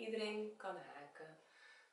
iedereen kan haken.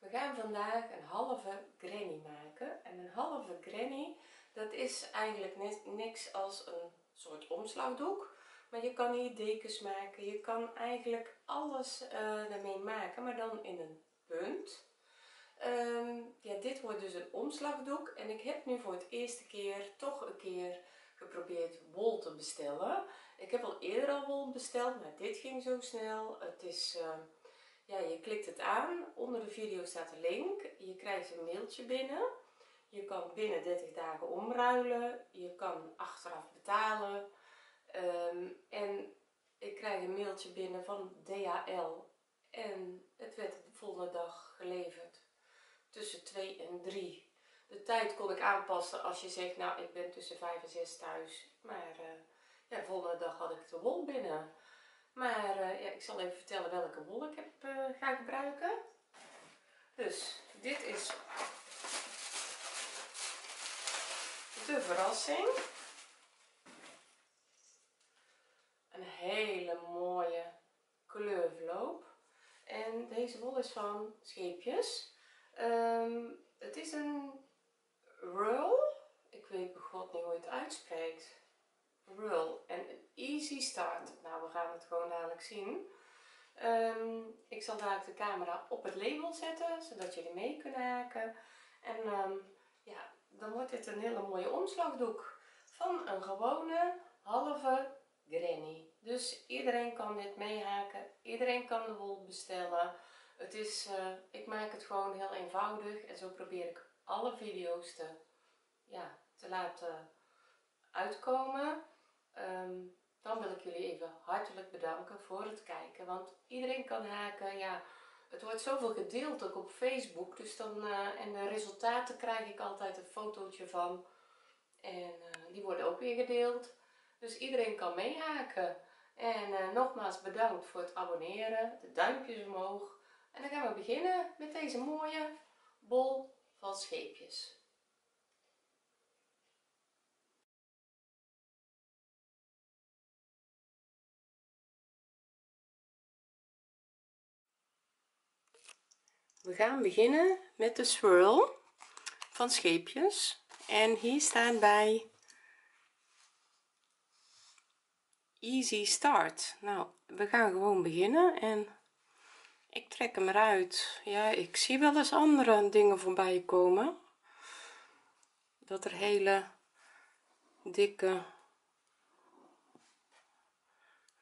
We gaan vandaag een halve granny maken. En een halve granny dat is eigenlijk niks als een soort omslagdoek. Maar je kan hier dekens maken. Je kan eigenlijk alles uh, ermee maken maar dan in een punt. Ehm, ja dit wordt dus een omslagdoek. En ik heb nu voor het eerste keer toch een keer geprobeerd wol te bestellen. Ik heb al eerder al wol besteld maar dit ging zo snel. Het is uh, ja je klikt het aan. Onder de video staat de link. Je krijgt een mailtje binnen. Je kan binnen 30 dagen omruilen. Je kan achteraf betalen. Um, en ik krijg een mailtje binnen van DHL en het werd de volgende dag geleverd. Tussen 2 en 3 de tijd kon ik aanpassen als je zegt nou ik ben tussen 5 en 6 thuis. Maar uh, ja de volgende dag had ik de wol binnen maar uh, ja, ik zal even vertellen welke wol ik heb uh, ga gebruiken. Dus dit is de verrassing. Een hele mooie kleurvloop en deze wol is van scheepjes. Um, het is een roll ik weet god niet hoe je het uitspreekt en easy start. Nou we gaan het gewoon dadelijk zien. Um, ik zal dadelijk de camera op het label zetten zodat jullie mee kunnen haken. En um, ja dan wordt dit een hele mooie omslagdoek van een gewone halve granny. Dus iedereen kan dit meehaken iedereen kan de wol bestellen. Het is uh, ik maak het gewoon heel eenvoudig en zo probeer ik alle video's te ja te laten uitkomen um, dan wil ik jullie even hartelijk bedanken voor het kijken want iedereen kan haken ja. Het wordt zoveel gedeeld ook op facebook dus dan uh, en de resultaten krijg ik altijd een fotootje van. En uh, die worden ook weer gedeeld. Dus iedereen kan meehaken. En uh, nogmaals bedankt voor het abonneren de duimpjes omhoog. En dan gaan we beginnen met deze mooie bol van scheepjes we gaan beginnen met de swirl van scheepjes. En hier staat bij easy start. Nou we gaan gewoon beginnen en ik trek hem eruit. Ja ik zie wel eens andere dingen voorbij komen. Dat er hele dikke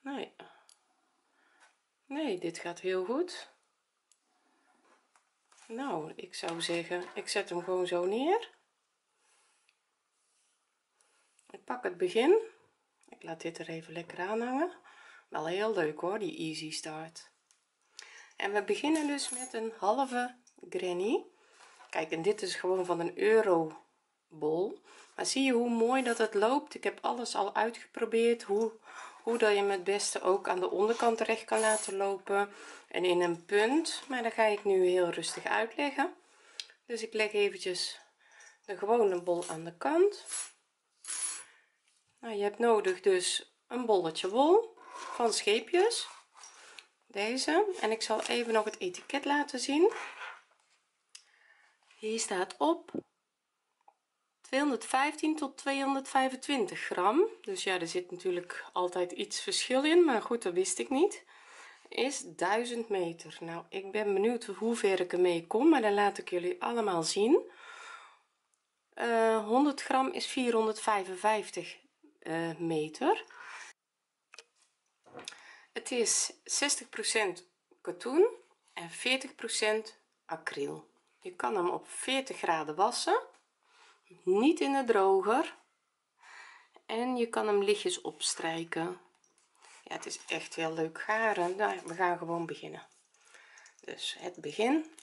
nee nee dit gaat heel goed nou ik zou zeggen ik zet hem gewoon zo neer. Ik pak het begin. Ik laat dit er even lekker aan hangen wel heel leuk hoor die easy start. En we beginnen dus met een halve granny. Kijk en dit is gewoon van een euro bol maar zie je hoe mooi dat het loopt? Ik heb alles al uitgeprobeerd hoe hoe dat je hem het beste ook aan de onderkant terecht kan laten lopen en in een punt maar dat ga ik nu heel rustig uitleggen. Dus ik leg eventjes de gewone bol aan de kant. Nou, je hebt nodig dus een bolletje wol van scheepjes deze. En ik zal even nog het etiket laten zien. Hier staat op 215 tot 225 gram. Dus ja er zit natuurlijk altijd iets verschil in maar goed dat wist ik niet. Is 1000 meter. Nou ik ben benieuwd hoe ver ik ermee kom maar dan laat ik jullie allemaal zien. Uh, eh, 100 gram is 455 uh, eh, meter. Het is 60% katoen en 40% acryl. Je kan hem op 40 graden wassen niet in de droger. En je kan hem lichtjes opstrijken. Ja het is echt heel leuk garen. Nou, we gaan gewoon beginnen. Dus het begin.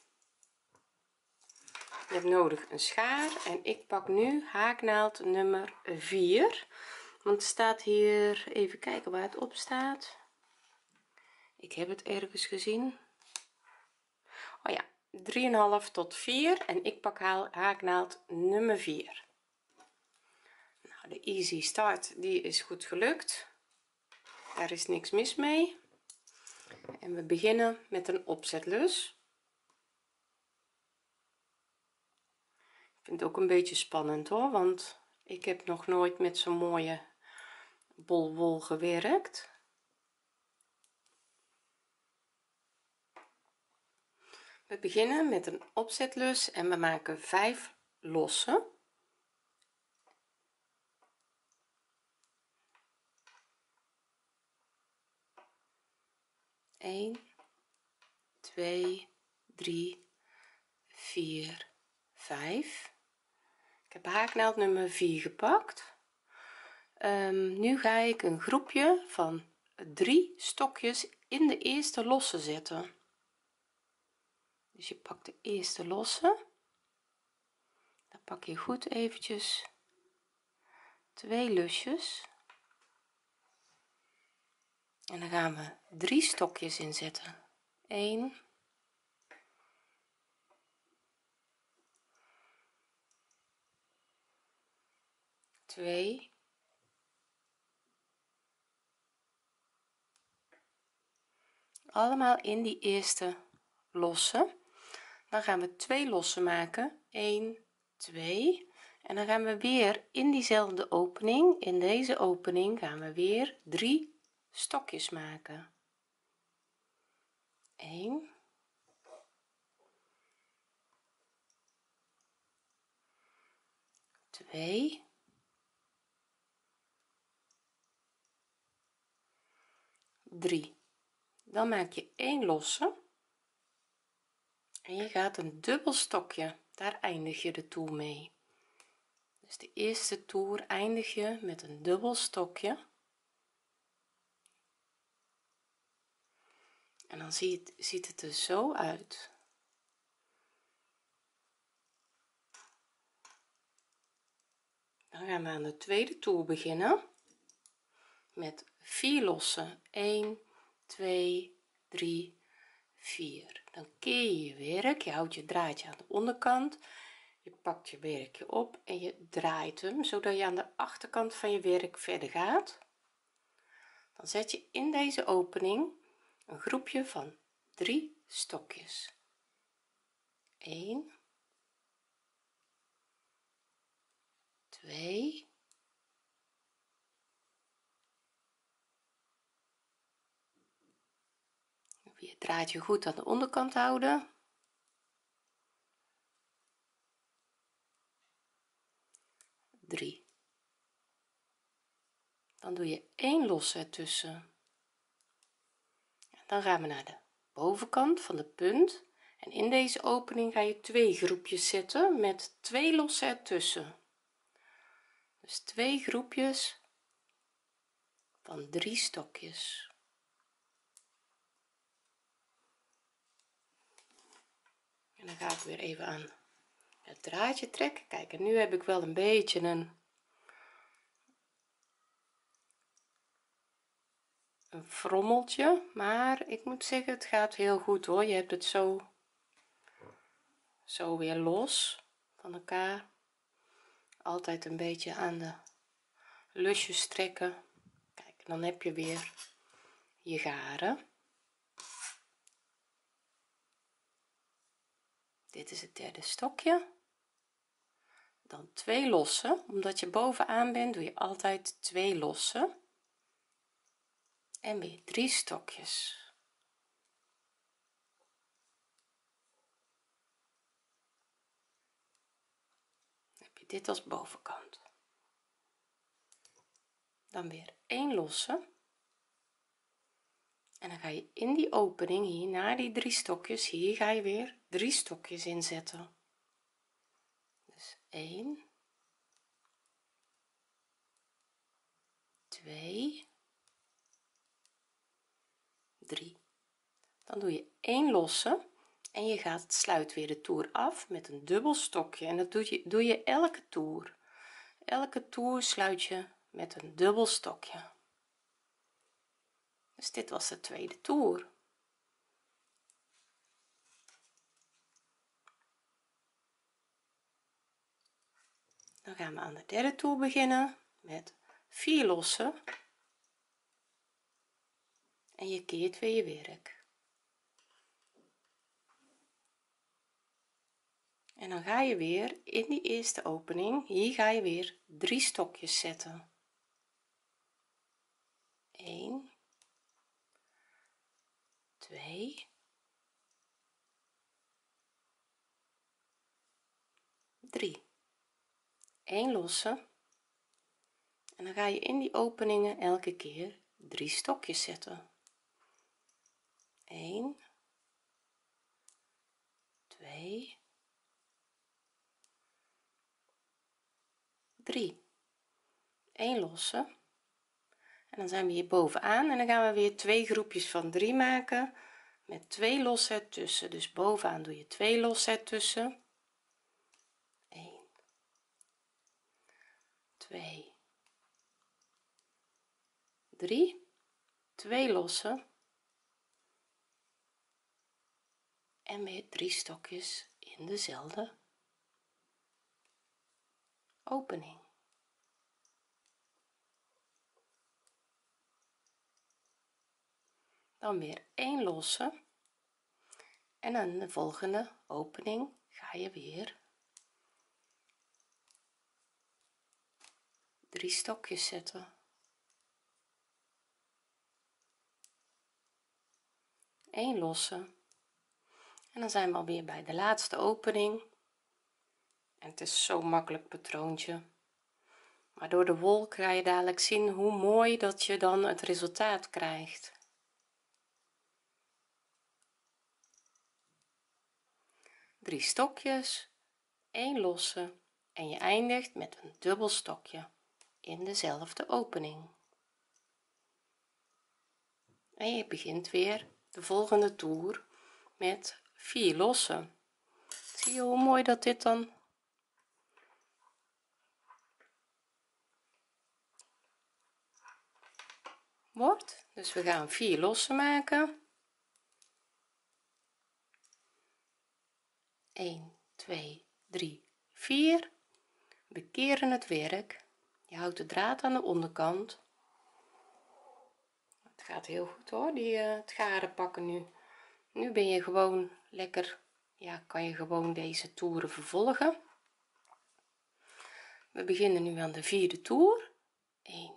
Je hebt nodig een schaar. En ik pak nu haaknaald nummer 4 want staat hier even kijken waar het op staat. Ik heb het ergens gezien. Oh ja 3,5 tot 4 en ik pak haaknaald nummer 4 nou de easy start die is goed gelukt. Daar is niks mis mee. En we beginnen met een opzetlus ik vind het ook een beetje spannend hoor want ik heb nog nooit met zo'n mooie bol wol gewerkt we beginnen met een opzetlus en we maken 5 losse. 1 2 3 4 5 ik heb haaknaald nummer 4 gepakt. Um, nu ga ik een groepje van drie stokjes in de eerste losse zetten dus je pakt de eerste losse. Dan pak je goed eventjes twee lusjes. En dan gaan we drie stokjes inzetten. 1 2 allemaal in die eerste losse dan gaan we twee losse maken. 1 2 en dan gaan we weer in diezelfde opening in deze opening gaan we weer drie stokjes maken. 1 2 3 dan maak je 1 losse en je gaat een dubbel stokje. Daar eindig je de toer mee. Dus de eerste toer eindig je met een dubbel stokje. En dan ziet, ziet het er zo uit. Dan gaan we aan de tweede toer beginnen. Met 4 lossen. 1 2 3 4 dan keer je je werk je houdt je draadje aan de onderkant je pakt je werkje op en je draait hem zodat je aan de achterkant van je werk verder gaat. Dan zet je in deze opening een groepje van drie stokjes. 1 2 je draadje goed aan de onderkant houden. Drie. Dan doe je 1 losse ertussen. Dan gaan we naar de bovenkant van de punt. En in deze opening ga je twee groepjes zetten met twee losse ertussen. Dus twee groepjes van drie stokjes dan ga ik weer even aan het draadje trekken. Kijk en nu heb ik wel een beetje een een frommeltje. Maar ik moet zeggen het gaat heel goed hoor. Je hebt het zo zo weer los van elkaar. Altijd een beetje aan de lusjes trekken. Kijk dan heb je weer je garen dit is het derde stokje. Dan twee lossen. Omdat je bovenaan bent doe je altijd twee lossen. En weer drie stokjes. Heb je dit als bovenkant. Dan weer één losse. En dan ga je in die opening hier naar die drie stokjes hier ga je weer drie stokjes inzetten. Dus 1 2 3 dan doe je 1 losse en je gaat sluit weer de toer af met een dubbel stokje. En dat doe je doe je elke toer. Elke toer sluit je met een dubbel stokje. Dus dit was de tweede toer dan gaan we aan de derde toer beginnen met 4 lossen. En je keert weer je werk. En dan ga je weer in die eerste opening hier ga je weer 3 stokjes zetten. 1 2 1 losse. En dan ga je in die openingen elke keer drie stokjes zetten. 1 2 3 1 losse. En dan zijn we hier bovenaan en dan gaan we weer twee groepjes van 3 maken met twee losse tussen dus bovenaan doe je twee losse tussen 2 3 2 losse en weer drie stokjes in dezelfde opening. Dan weer een losse. En aan de volgende opening ga je weer drie stokjes zetten. Een losse en dan zijn we alweer bij de laatste opening. En het is zo makkelijk patroontje. Maar door de wol ga je dadelijk zien hoe mooi dat je dan het resultaat krijgt. Drie stokjes 1 losse en je eindigt met een dubbel stokje in dezelfde opening. En je begint weer de volgende toer met 4 losse zie je hoe mooi dat dit dan wordt. Dus we gaan 4 losse maken. 1 2 3 4 we keren het werk je houdt de draad aan de onderkant. Het gaat heel goed hoor die uh, het garen pakken nu. Nu ben je gewoon lekker ja kan je gewoon deze toeren vervolgen. We beginnen nu aan de vierde toer. 1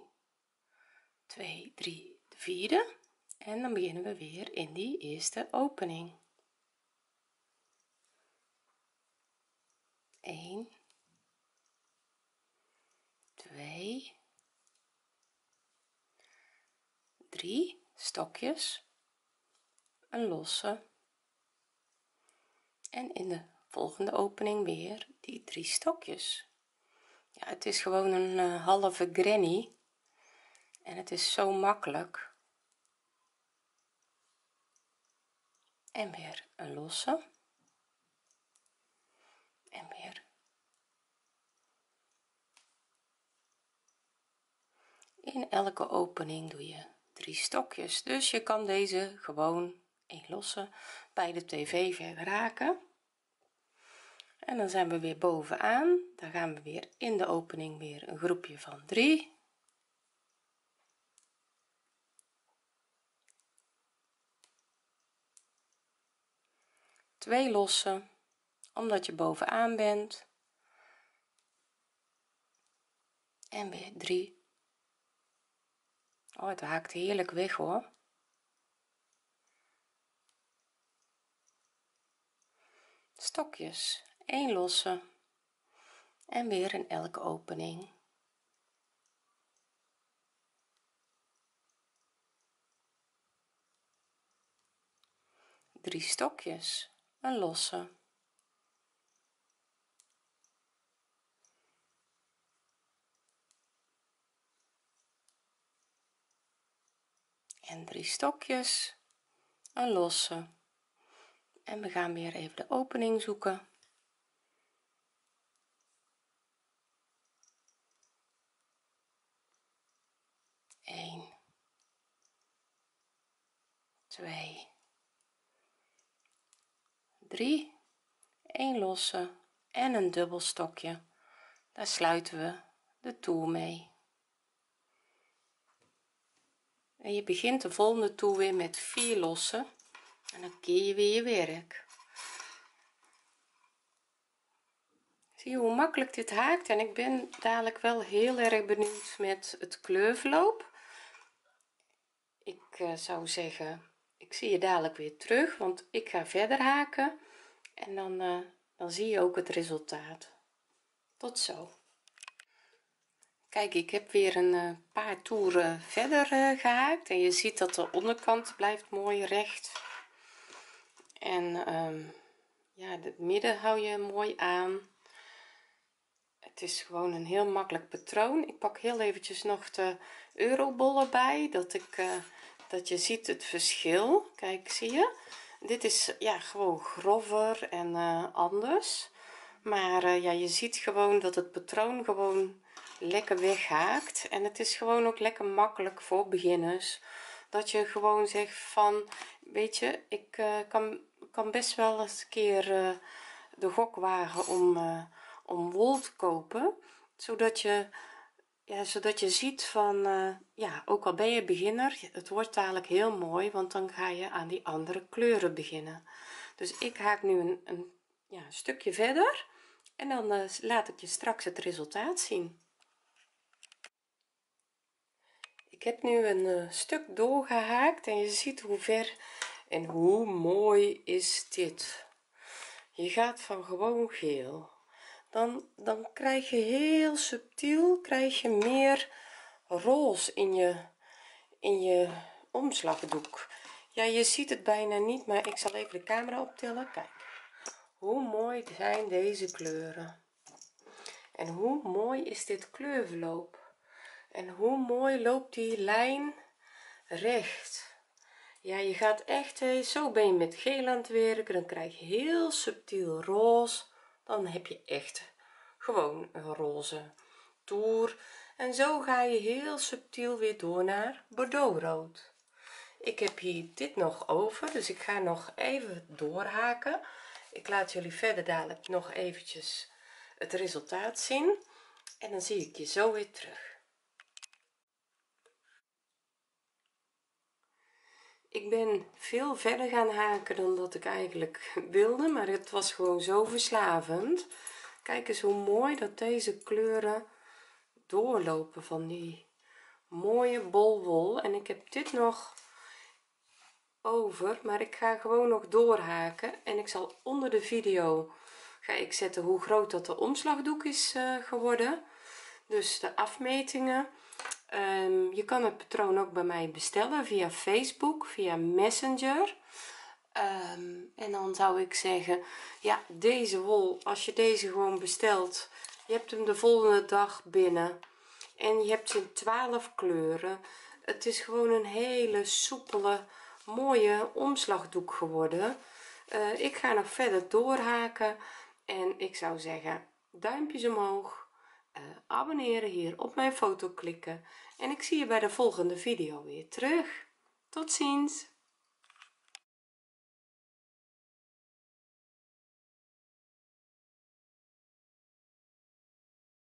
2 3 de vierde. En dan beginnen we weer in die eerste opening. 1 2 3 stokjes een losse. En in de volgende opening weer die drie stokjes. Ja het is gewoon een uh, halve granny. En het is zo makkelijk. En weer een losse. En weer. In elke opening doe je drie stokjes. Dus je kan deze gewoon een losse bij de tv raken en dan zijn we weer bovenaan. Dan gaan we weer in de opening weer een groepje van 3 twee losse omdat je bovenaan bent. En weer 3 oh het haakt heerlijk weg hoor. Stokjes 1 losse. En weer in elke opening. Drie stokjes een losse en drie stokjes. Een losse. En we gaan weer even de opening zoeken. 1 2 3 1 losse en een dubbel stokje. Daar sluiten we de toer mee en je begint de volgende toer weer met 4 losse en dan keer je weer je werk. Zie je hoe makkelijk dit haakt? En ik ben dadelijk wel heel erg benieuwd met het kleurverloop. Ik uh, zou zeggen ik zie je dadelijk weer terug want ik ga verder haken. En dan uh, dan zie je ook het resultaat. Tot zo kijk ik heb weer een uh, paar toeren verder gehaakt. En je ziet dat de onderkant blijft mooi recht. En um, ja het midden hou je mooi aan. Het is gewoon een heel makkelijk patroon. Ik pak heel eventjes nog de eurobollen bij dat ik uh, dat je ziet het verschil. Kijk zie je? Dit is ja gewoon grover en anders. Maar ja je ziet gewoon dat het patroon gewoon lekker weghaakt en het is gewoon ook lekker makkelijk voor beginners. Dat je gewoon zegt van weet je ik uh, kan kan best wel eens een keer uh, de gok wagen om uh, om wol te kopen. Zodat je ja zodat je ziet van ja ook al ben je beginner het wordt dadelijk heel mooi want dan ga je aan die andere kleuren beginnen. Dus ik haak nu een, een ja, stukje verder. En dan laat ik je straks het resultaat zien ik heb nu een stuk doorgehaakt en je ziet hoe ver en hoe mooi is dit. Je gaat van gewoon geel. Dan dan krijg je heel subtiel krijg je meer roze in je in je omslagdoek. Ja je ziet het bijna niet maar ik zal even de camera optillen kijk hoe mooi zijn deze kleuren. En hoe mooi is dit kleurverloop en hoe mooi loopt die lijn recht? Ja je gaat echt zo ben je met geel aan het werken dan krijg je heel subtiel roze dan heb je echt gewoon een roze toer. En zo ga je heel subtiel weer door naar bordeauxrood. Ik heb hier dit nog over dus ik ga nog even doorhaken. Ik laat jullie verder dadelijk nog eventjes het resultaat zien. En dan zie ik je zo weer terug ik ben veel verder gaan haken dan dat ik eigenlijk wilde maar het was gewoon zo verslavend. Kijk eens hoe mooi dat deze kleuren doorlopen van die mooie bolwol. En ik heb dit nog over maar ik ga gewoon nog doorhaken. En ik zal onder de video ga ik zetten hoe groot dat de omslagdoek is uh, geworden. Dus de afmetingen um, je kan het patroon ook bij mij bestellen via facebook via messenger. Um, en dan zou ik zeggen ja deze wol als je deze gewoon bestelt je hebt hem de volgende dag binnen en je hebt ze 12 kleuren. Het is gewoon een hele soepele mooie omslagdoek geworden. Uh, ik ga nog verder doorhaken en ik zou zeggen duimpjes omhoog uh, abonneren hier op mijn foto klikken. En ik zie je bij de volgende video weer terug. Tot ziens